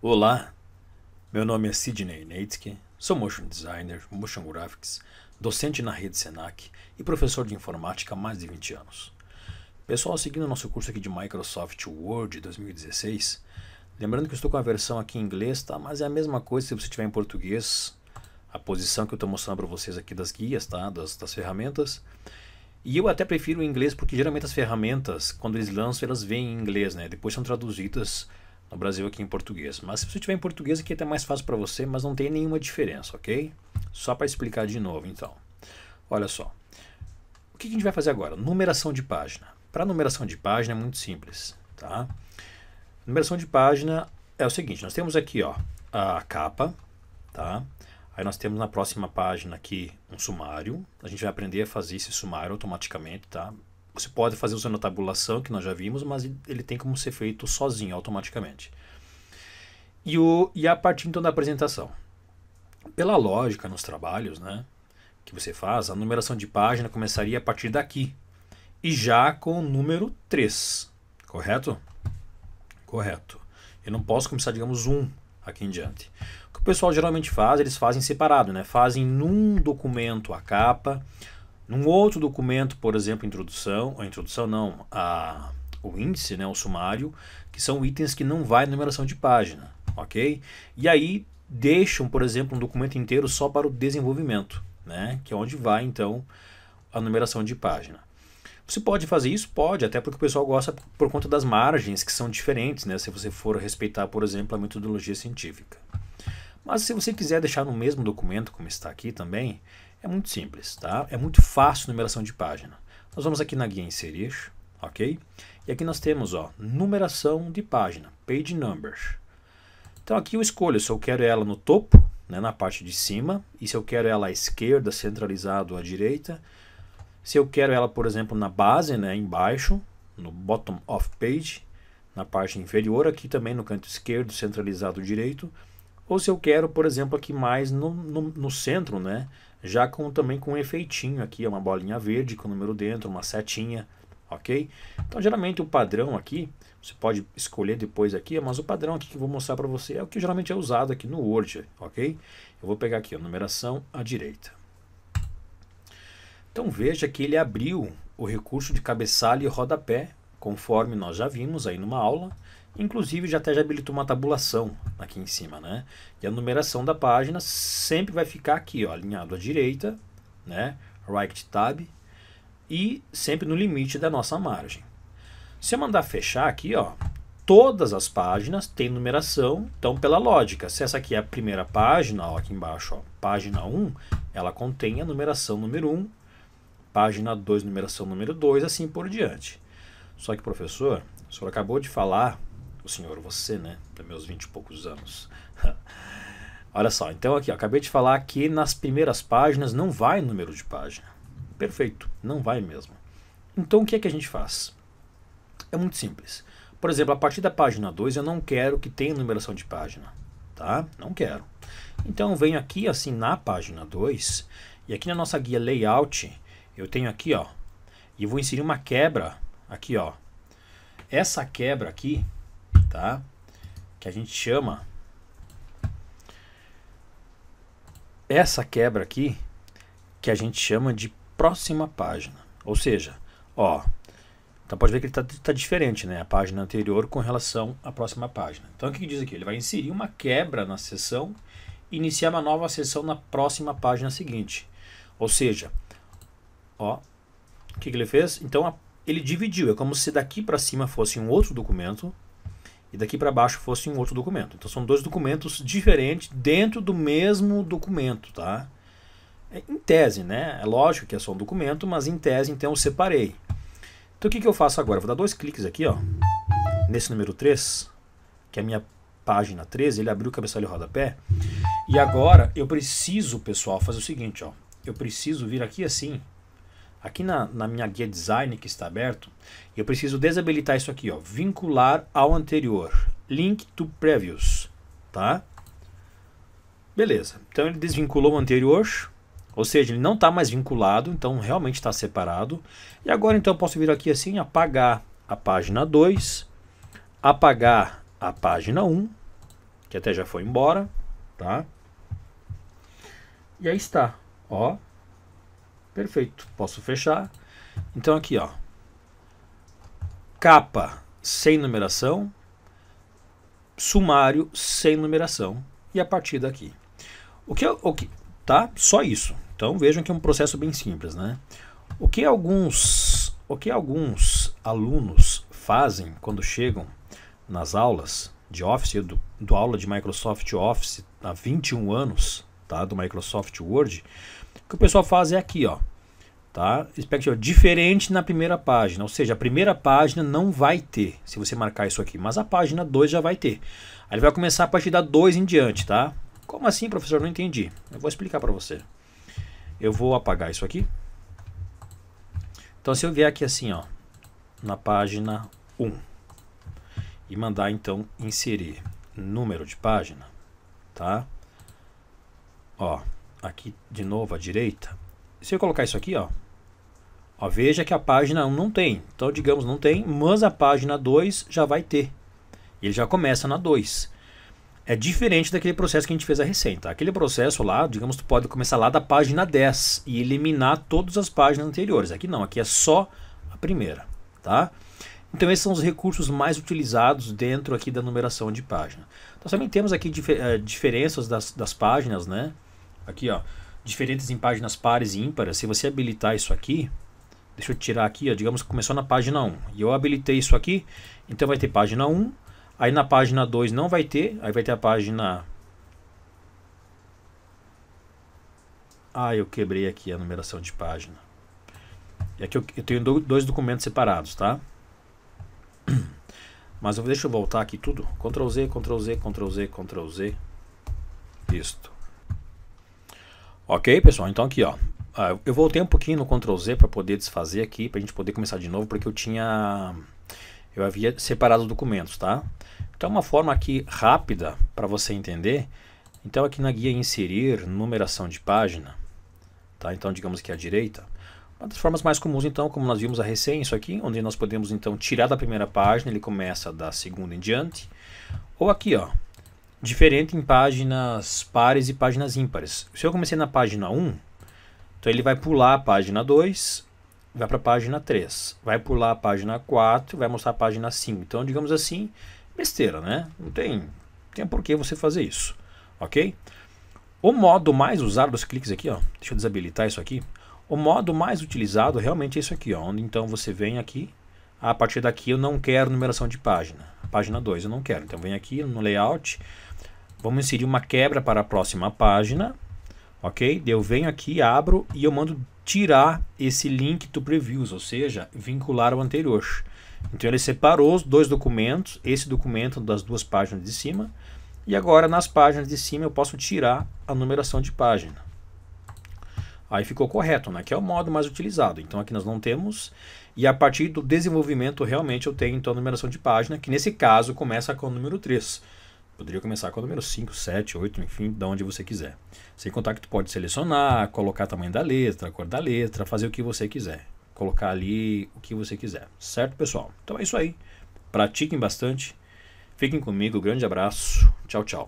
Olá, meu nome é Sidney Neitsky, sou motion designer, motion graphics, docente na rede Senac e professor de informática há mais de 20 anos. Pessoal, seguindo nosso curso aqui de Microsoft Word 2016, lembrando que eu estou com a versão aqui em inglês, tá? Mas é a mesma coisa se você tiver em português, a posição que eu estou mostrando para vocês aqui das guias, tá? Das, das ferramentas. E eu até prefiro o inglês porque geralmente as ferramentas, quando eles lançam, elas vêm em inglês, né? Depois são traduzidas no Brasil aqui em português. Mas se você tiver em português aqui é até mais fácil para você, mas não tem nenhuma diferença, ok? Só para explicar de novo, então. Olha só. O que a gente vai fazer agora? Numeração de página. Para numeração de página é muito simples, tá? Numeração de página é o seguinte, nós temos aqui, ó, a capa, tá? Aí nós temos na próxima página aqui um sumário. A gente vai aprender a fazer esse sumário automaticamente, tá? Você pode fazer usando a tabulação, que nós já vimos, mas ele tem como ser feito sozinho, automaticamente. E, o, e a partir então da apresentação. Pela lógica nos trabalhos né, que você faz, a numeração de página começaria a partir daqui. E já com o número 3. Correto? Correto. Eu não posso começar, digamos, um aqui em diante. O que o pessoal geralmente faz, eles fazem separado, né? Fazem num documento a capa, num outro documento, por exemplo, introdução, ou introdução não, a, o índice, né, o sumário, que são itens que não vai numeração de página, ok? E aí deixam, por exemplo, um documento inteiro só para o desenvolvimento, né, que é onde vai então a numeração de página. Você pode fazer isso? Pode, até porque o pessoal gosta por conta das margens que são diferentes, né, se você for respeitar, por exemplo, a metodologia científica. Mas se você quiser deixar no mesmo documento, como está aqui também, é muito simples, tá? É muito fácil numeração de página. Nós vamos aqui na guia inserir, ok? E aqui nós temos, ó, numeração de página, page numbers. Então aqui eu escolho se eu quero ela no topo, né, na parte de cima, e se eu quero ela à esquerda, centralizado à direita. Se eu quero ela, por exemplo, na base, né, embaixo, no bottom of page, na parte inferior, aqui também no canto esquerdo, centralizado direito. Ou se eu quero, por exemplo, aqui mais no, no, no centro, né, já com também com um efeitinho aqui, é uma bolinha verde com o número dentro, uma setinha, ok? Então geralmente o padrão aqui, você pode escolher depois aqui, mas o padrão aqui que eu vou mostrar para você é o que geralmente é usado aqui no Word, ok? Eu vou pegar aqui a numeração à direita. Então veja que ele abriu o recurso de cabeçalho e rodapé, conforme nós já vimos aí numa aula, Inclusive já até já habilitou uma tabulação aqui em cima, né? E a numeração da página sempre vai ficar aqui, ó, alinhado à direita, né? Right tab e sempre no limite da nossa margem. Se eu mandar fechar aqui, ó, todas as páginas têm numeração, então pela lógica, se essa aqui é a primeira página, ó, aqui embaixo, ó, página 1, ela contém a numeração número 1, página 2, numeração número 2, assim por diante. Só que, professor, o senhor acabou de falar o senhor, você, né? Para meus vinte e poucos anos. Olha só, então aqui, ó, acabei de falar que nas primeiras páginas não vai número de página. Perfeito, não vai mesmo. Então o que é que a gente faz? É muito simples. Por exemplo, a partir da página 2 eu não quero que tenha numeração de página, tá? Não quero. Então eu venho aqui assim na página 2 e aqui na nossa guia layout eu tenho aqui, ó, e vou inserir uma quebra aqui, ó. Essa quebra aqui tá? Que a gente chama essa quebra aqui que a gente chama de próxima página. Ou seja, ó, então pode ver que ele está tá diferente, né? A página anterior com relação à próxima página. Então o que, que diz aqui? Ele vai inserir uma quebra na seção e iniciar uma nova seção na próxima página seguinte. Ou seja, ó, o que, que ele fez? Então a, ele dividiu. É como se daqui para cima fosse um outro documento e daqui para baixo fosse um outro documento. Então são dois documentos diferentes dentro do mesmo documento, tá? É, em tese, né? É lógico que é só um documento, mas em tese então eu separei. Então o que, que eu faço agora? Eu vou dar dois cliques aqui, ó, nesse número 3, que é a minha página 13, ele abriu o cabeçalho e rodapé. E agora eu preciso, pessoal, fazer o seguinte, ó. Eu preciso vir aqui assim, Aqui na, na minha guia design que está aberto, eu preciso desabilitar isso aqui, ó, vincular ao anterior, link to previous, tá? Beleza, então ele desvinculou o anterior, ou seja, ele não está mais vinculado, então realmente está separado. E agora então eu posso vir aqui assim, apagar a página 2, apagar a página 1, que até já foi embora, tá? E aí está, ó. Perfeito, posso fechar. Então aqui, ó. Capa sem numeração, sumário sem numeração e a partir daqui. O que, o que tá? Só isso. Então vejam que é um processo bem simples, né? O que alguns, o que alguns alunos fazem quando chegam nas aulas de Office, do, do aula de Microsoft Office há 21 anos, tá? Do Microsoft Word, o que o pessoal faz é aqui, ó. Tá? Expectativa diferente na primeira página, ou seja, a primeira página não vai ter, se você marcar isso aqui, mas a página 2 já vai ter. Aí ele vai começar a partir da 2 em diante, tá? Como assim, professor? Não entendi. Eu vou explicar para você. Eu vou apagar isso aqui. Então, se eu vier aqui assim, ó, na página 1 e mandar então inserir número de página, tá? Ó, aqui de novo à direita. Se eu colocar isso aqui, ó, ó veja que a página 1 não tem. Então, digamos, não tem, mas a página 2 já vai ter. Ele já começa na 2 é diferente daquele processo que a gente fez a recém. Aquele processo lá, digamos, tu pode começar lá da página 10 e eliminar todas as páginas anteriores. Aqui não, aqui é só a primeira, tá? Então esses são os recursos mais utilizados dentro aqui da numeração de página. Nós também temos aqui dif uh, diferenças das, das páginas, né? Aqui, ó, diferentes em páginas pares e ímpares. Se você habilitar isso aqui, deixa eu tirar aqui, ó, digamos que começou na página 1 e eu habilitei isso aqui, então vai ter página 1, Aí na página 2 não vai ter, aí vai ter a página... Ah, eu quebrei aqui a numeração de página. E aqui eu, eu tenho dois documentos separados, tá? Mas eu, deixa eu voltar aqui tudo. Ctrl Z, Ctrl Z, Ctrl Z, Ctrl Z. Isto. Ok, pessoal? Então aqui, ó. Ah, eu voltei um pouquinho no Ctrl Z para poder desfazer aqui, para a gente poder começar de novo, porque eu tinha eu havia separado os documentos, tá? Então, uma forma aqui rápida para você entender. Então, aqui na guia inserir numeração de página, tá? Então, digamos que à direita. Uma das formas mais comuns, então, como nós vimos a recém, isso aqui, onde nós podemos, então, tirar da primeira página, ele começa da segunda em diante. Ou aqui, ó, diferente em páginas pares e páginas ímpares. Se eu comecei na página 1, então ele vai pular a página 2, vai para a página 3, vai pular a página 4, vai mostrar a página 5. Então, digamos assim, besteira, né? Não tem, tem por que você fazer isso, ok? O modo mais usado dos cliques aqui, ó, deixa eu desabilitar isso aqui. O modo mais utilizado realmente é isso aqui, ó, onde então você vem aqui, a partir daqui eu não quero numeração de página. Página 2 eu não quero, então vem aqui no layout, vamos inserir uma quebra para a próxima página, ok? Eu venho aqui, abro e eu mando tirar esse link do previews, ou seja, vincular ao anterior. Então ele separou os dois documentos, esse documento das duas páginas de cima, e agora nas páginas de cima eu posso tirar a numeração de página. Aí ficou correto, né? que é o modo mais utilizado. Então aqui nós não temos, e a partir do desenvolvimento realmente eu tenho então a numeração de página, que nesse caso começa com o número 3. Poderia começar com o número 5, 7, 8, enfim, de onde você quiser. Sem contar que tu pode selecionar, colocar tamanho da letra, cor da letra, fazer o que você quiser. Colocar ali o que você quiser. Certo, pessoal? Então é isso aí. Pratiquem bastante. Fiquem comigo. Grande abraço. Tchau, tchau.